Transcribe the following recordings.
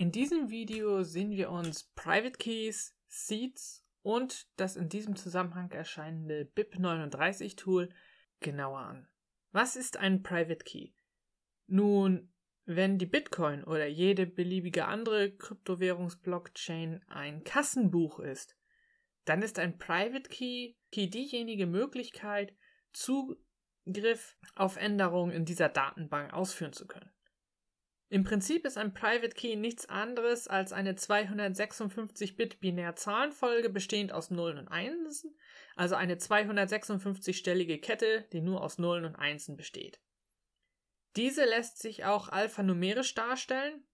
In diesem Video sehen wir uns Private Keys, Seeds und das in diesem Zusammenhang erscheinende BIP39-Tool genauer an. Was ist ein Private Key? Nun, wenn die Bitcoin oder jede beliebige andere Kryptowährungsblockchain ein Kassenbuch ist, dann ist ein Private Key, Key diejenige Möglichkeit, Zugriff auf Änderungen in dieser Datenbank ausführen zu können. Im Prinzip ist ein Private Key nichts anderes als eine 256-Bit-Binär-Zahlenfolge bestehend aus Nullen und Einsen, also eine 256-stellige Kette, die nur aus Nullen und Einsen besteht. Diese lässt sich auch alphanumerisch darstellen,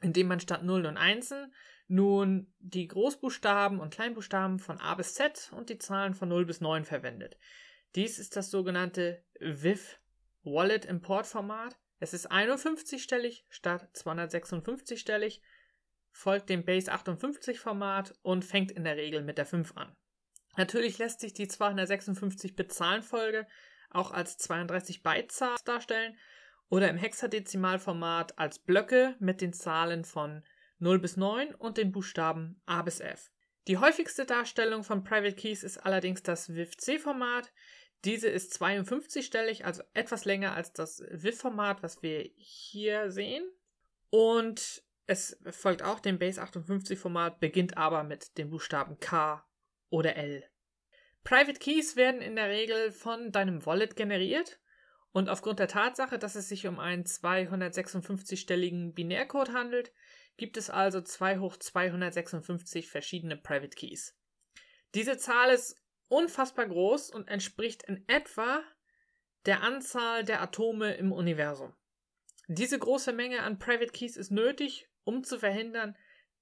indem man statt Nullen und Einsen nun die Großbuchstaben und Kleinbuchstaben von A bis Z und die Zahlen von 0 bis 9 verwendet. Dies ist das sogenannte WIF Wallet Import Format es ist 51-stellig statt 256-stellig, folgt dem Base 58 Format und fängt in der Regel mit der 5 an. Natürlich lässt sich die 256-Bit-Zahlenfolge auch als 32 Byte-Zahl darstellen oder im Hexadezimalformat als Blöcke mit den Zahlen von 0 bis 9 und den Buchstaben A bis F. Die häufigste Darstellung von Private Keys ist allerdings das WIF-C-Format. Diese ist 52-stellig, also etwas länger als das WIF-Format, was wir hier sehen. Und es folgt auch dem Base 58-Format, beginnt aber mit den Buchstaben K oder L. Private Keys werden in der Regel von deinem Wallet generiert und aufgrund der Tatsache, dass es sich um einen 256-stelligen Binärcode handelt, gibt es also 2 hoch 256 verschiedene Private Keys. Diese Zahl ist unfassbar groß und entspricht in etwa der Anzahl der Atome im Universum. Diese große Menge an Private Keys ist nötig, um zu verhindern,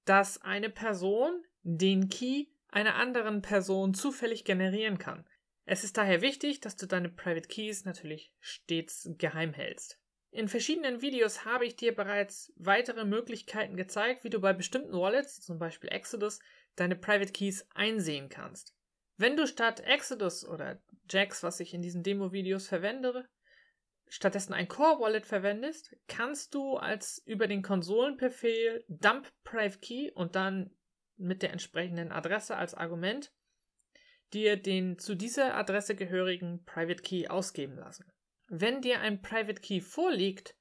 dass eine Person den Key einer anderen Person zufällig generieren kann. Es ist daher wichtig, dass du deine Private Keys natürlich stets geheim hältst. In verschiedenen Videos habe ich dir bereits weitere Möglichkeiten gezeigt, wie du bei bestimmten Wallets, zum Beispiel Exodus, deine Private Keys einsehen kannst. Wenn du statt Exodus oder Jax, was ich in diesen Demo-Videos verwende, stattdessen ein Core-Wallet verwendest, kannst du als über den Konsolenbefehl dump private key und dann mit der entsprechenden Adresse als Argument dir den zu dieser Adresse gehörigen Private Key ausgeben lassen. Wenn dir ein Private Key vorliegt,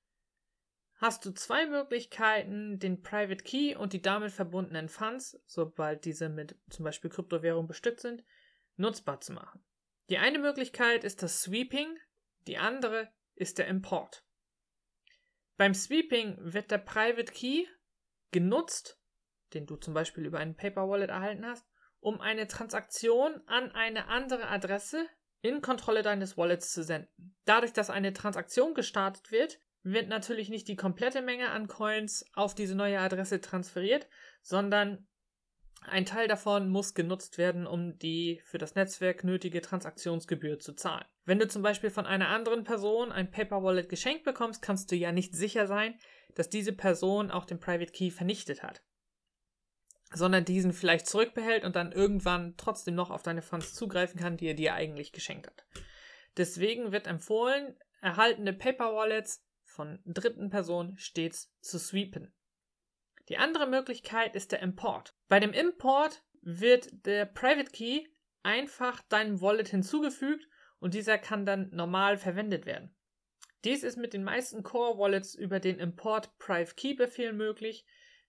hast du zwei Möglichkeiten, den Private Key und die damit verbundenen Funds, sobald diese mit zum Beispiel Kryptowährung bestückt sind, nutzbar zu machen. Die eine Möglichkeit ist das Sweeping, die andere ist der Import. Beim Sweeping wird der Private Key genutzt, den du zum Beispiel über einen Paper Wallet erhalten hast, um eine Transaktion an eine andere Adresse in Kontrolle deines Wallets zu senden. Dadurch, dass eine Transaktion gestartet wird, wird natürlich nicht die komplette Menge an Coins auf diese neue Adresse transferiert, sondern ein Teil davon muss genutzt werden, um die für das Netzwerk nötige Transaktionsgebühr zu zahlen. Wenn du zum Beispiel von einer anderen Person ein Paper Wallet geschenkt bekommst, kannst du ja nicht sicher sein, dass diese Person auch den Private Key vernichtet hat, sondern diesen vielleicht zurückbehält und dann irgendwann trotzdem noch auf deine Funds zugreifen kann, die er dir eigentlich geschenkt hat. Deswegen wird empfohlen, erhaltene Paper Wallets von dritten Personen stets zu sweepen. Die andere Möglichkeit ist der Import. Bei dem Import wird der Private Key einfach deinem Wallet hinzugefügt und dieser kann dann normal verwendet werden. Dies ist mit den meisten Core Wallets über den Import Private Key Befehl möglich,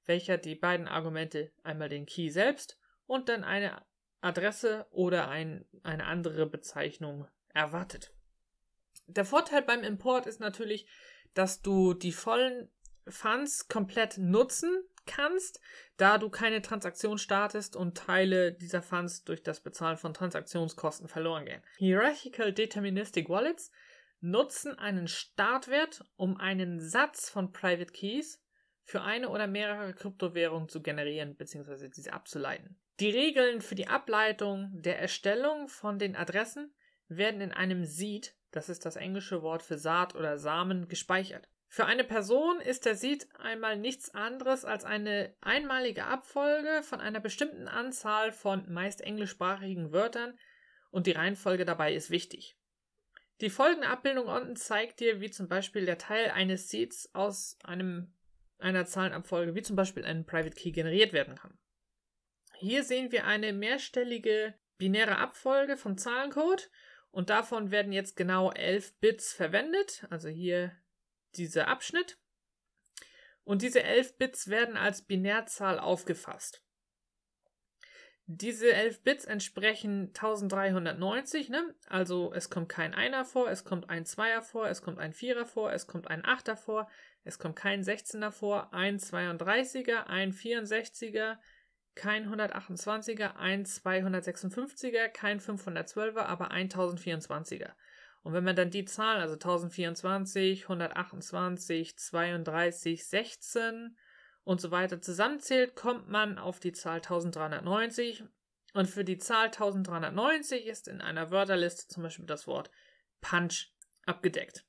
welcher die beiden Argumente einmal den Key selbst und dann eine Adresse oder ein, eine andere Bezeichnung erwartet. Der Vorteil beim Import ist natürlich, dass du die vollen Funds komplett nutzen kannst, da du keine Transaktion startest und Teile dieser Funds durch das Bezahlen von Transaktionskosten verloren gehen. Hierarchical Deterministic Wallets nutzen einen Startwert, um einen Satz von Private Keys für eine oder mehrere Kryptowährungen zu generieren bzw. diese abzuleiten. Die Regeln für die Ableitung der Erstellung von den Adressen werden in einem Seed, das ist das englische Wort für Saat oder Samen, gespeichert. Für eine Person ist der Seed einmal nichts anderes als eine einmalige Abfolge von einer bestimmten Anzahl von meist englischsprachigen Wörtern und die Reihenfolge dabei ist wichtig. Die folgende Abbildung unten zeigt dir, wie zum Beispiel der Teil eines Seeds aus einem einer Zahlenabfolge, wie zum Beispiel ein Private Key, generiert werden kann. Hier sehen wir eine mehrstellige binäre Abfolge von Zahlencode und davon werden jetzt genau 11 Bits verwendet, also hier dieser Abschnitt. Und diese 11 Bits werden als Binärzahl aufgefasst. Diese 11 Bits entsprechen 1390, ne? Also es kommt kein Einer vor, es kommt ein Zweier vor, es kommt ein Vierer vor, es kommt ein Achter vor, es kommt kein 16er vor, ein 32er, ein 64er, kein 128er, ein 256er, kein 512er, aber ein 1024er. Und wenn man dann die Zahlen, also 1024, 128, 32, 16 und so weiter zusammenzählt, kommt man auf die Zahl 1390. Und für die Zahl 1390 ist in einer Wörterliste zum Beispiel das Wort Punch abgedeckt.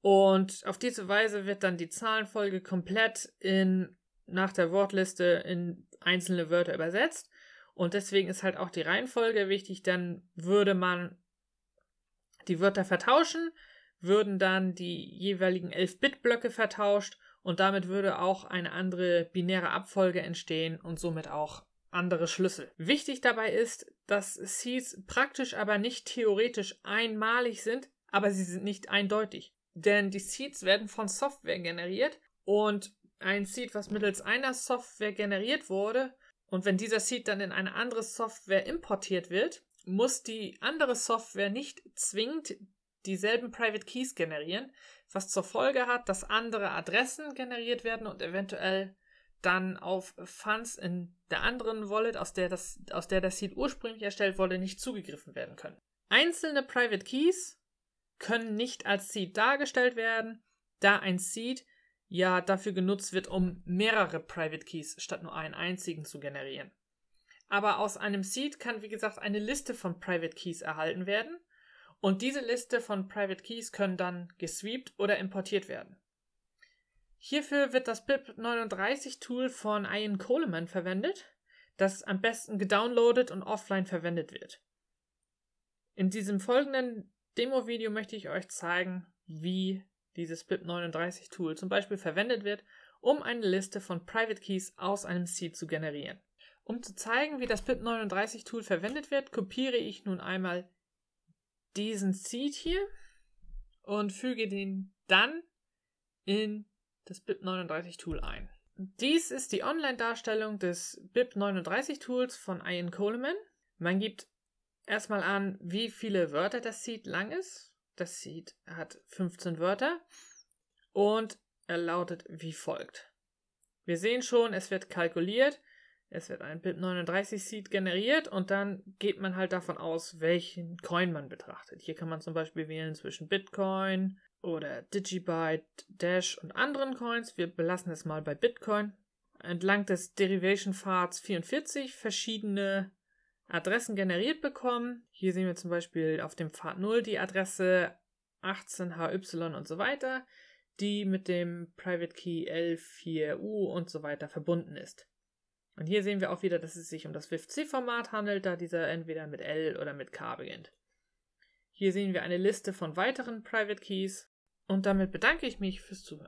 Und auf diese Weise wird dann die Zahlenfolge komplett in, nach der Wortliste in einzelne Wörter übersetzt. Und deswegen ist halt auch die Reihenfolge wichtig, dann würde man die Wörter vertauschen, würden dann die jeweiligen 11-Bit-Blöcke vertauscht und damit würde auch eine andere binäre Abfolge entstehen und somit auch andere Schlüssel. Wichtig dabei ist, dass Seeds praktisch aber nicht theoretisch einmalig sind, aber sie sind nicht eindeutig. Denn die Seeds werden von Software generiert und ein Seed, was mittels einer Software generiert wurde, und wenn dieser Seed dann in eine andere Software importiert wird, muss die andere Software nicht zwingend dieselben Private Keys generieren, was zur Folge hat, dass andere Adressen generiert werden und eventuell dann auf Funds in der anderen Wallet, aus der, das, aus der das Seed ursprünglich erstellt wurde, nicht zugegriffen werden können. Einzelne Private Keys können nicht als Seed dargestellt werden, da ein Seed ja dafür genutzt wird, um mehrere Private Keys statt nur einen einzigen zu generieren. Aber aus einem Seed kann, wie gesagt, eine Liste von Private Keys erhalten werden. Und diese Liste von Private Keys können dann gesweept oder importiert werden. Hierfür wird das BIP39-Tool von Ian Coleman verwendet, das am besten gedownloadet und offline verwendet wird. In diesem folgenden Demo-Video möchte ich euch zeigen, wie dieses BIP39-Tool zum Beispiel verwendet wird, um eine Liste von Private Keys aus einem Seed zu generieren. Um zu zeigen, wie das BIP39-Tool verwendet wird, kopiere ich nun einmal diesen Seed hier und füge den dann in das BIP39-Tool ein. Dies ist die Online-Darstellung des BIP39-Tools von Ian Coleman. Man gibt erstmal an, wie viele Wörter das Seed lang ist. Das Seed hat 15 Wörter und er lautet wie folgt. Wir sehen schon, es wird kalkuliert es wird ein BIP39-Seed generiert und dann geht man halt davon aus, welchen Coin man betrachtet. Hier kann man zum Beispiel wählen zwischen Bitcoin oder Digibyte, Dash und anderen Coins. Wir belassen es mal bei Bitcoin. Entlang des Derivation-Pfads 44 verschiedene Adressen generiert bekommen. Hier sehen wir zum Beispiel auf dem Pfad 0 die Adresse 18HY und so weiter, die mit dem Private Key L4U und so weiter verbunden ist. Und hier sehen wir auch wieder, dass es sich um das WIF-C-Format handelt, da dieser entweder mit L oder mit K beginnt. Hier sehen wir eine Liste von weiteren Private Keys und damit bedanke ich mich fürs Zuhören.